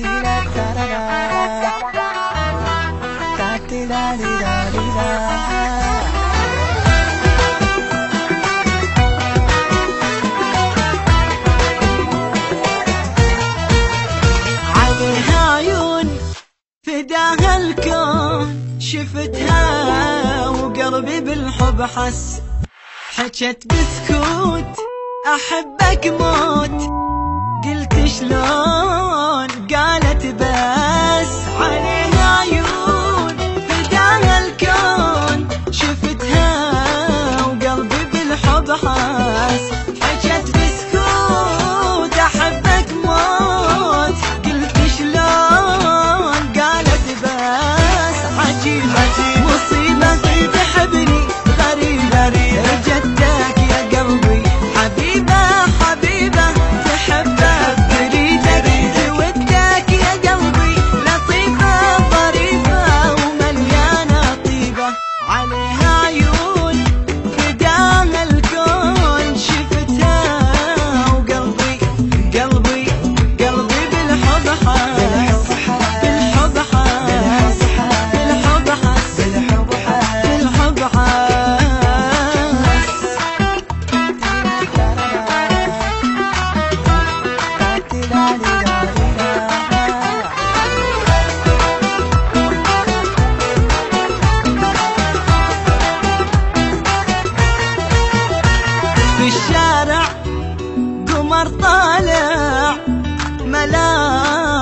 عليها عيون فداها الكون شفتها وقلبي بالحب حس. حكت بسكوت أحبك موت. قلت شلون قالت بس عليك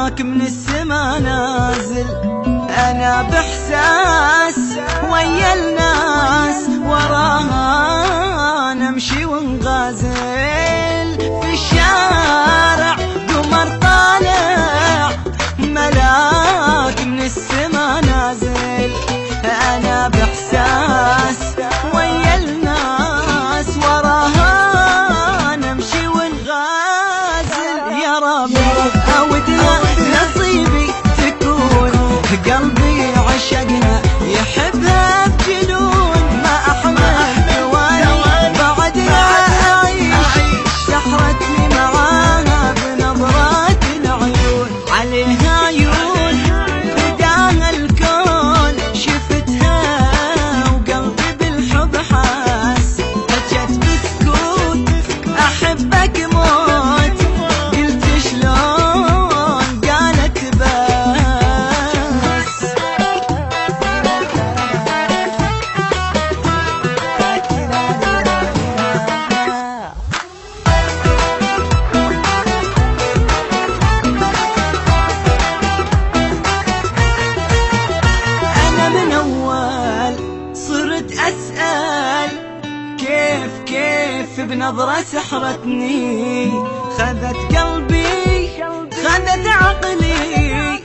وياك من السما نازل. أنا بإحساس ويا الناس وراها قلبي عشقنا يحبها بجنون أسأل كيف كيف بنظرة سحرتني؟ خذت قلبي خذت عقلي.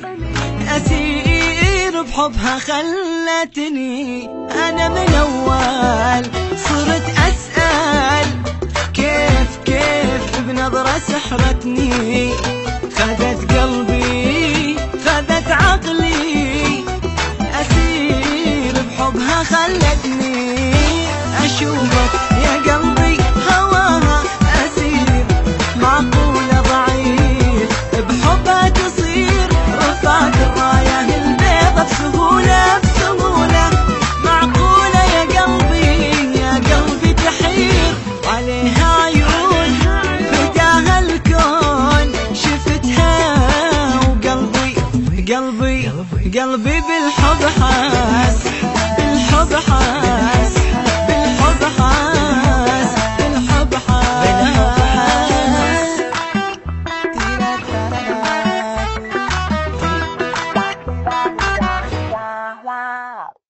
أسير بحبها خلتني. أنا من أول صرت أسأل كيف كيف بنظرة سحرتني؟ خذت قلبي. قلبي بالحب حار.